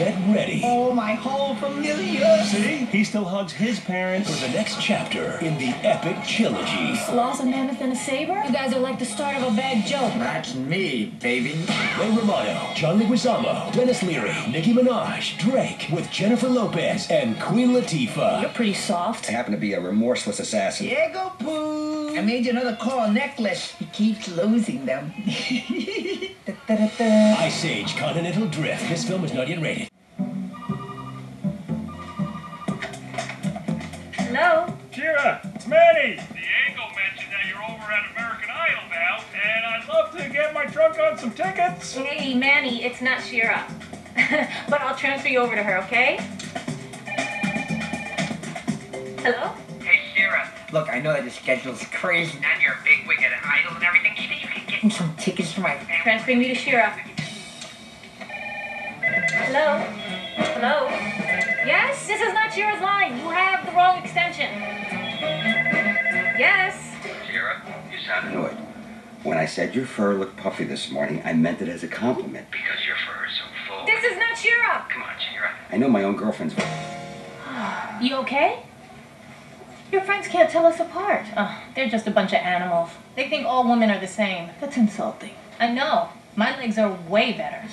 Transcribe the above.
Get ready. Oh, my whole familia. See? He still hugs his parents for the next chapter in the epic trilogy. Lost a mammoth and a saber? You guys are like the start of a bad joke. That's me, baby. Ray Romano, John Leguizamo, Denis Leary, Nicki Minaj, Drake, with Jennifer Lopez and Queen Latifah. You're pretty soft. I happen to be a remorseless assassin. Diego Poo. I made you another coral necklace. He keeps losing them. Ice Age Continental Drift. This film is not yet rated. Kira, it's Manny. Diego mentioned that you're over at American Idol now, and I'd love to get my trunk on some tickets. Hey, Manny, it's not Shira. but I'll transfer you over to her, okay? Hello? Hey, Shira. Look, I know that the schedule's crazy. And you're a big wig at Idol and everything. You think you can get Get some tickets for my Transferring me to Shira. Hello? Hello? Yes? This is not Shira's line. You have the wrong extension. When I said your fur looked puffy this morning, I meant it as a compliment. because your fur is so full. This is not Shira. Come on, Shira. I know my own girlfriend's. You okay? Your friends can't tell us apart. Oh, they're just a bunch of animals. They think all women are the same. That's insulting. I know. My legs are way better.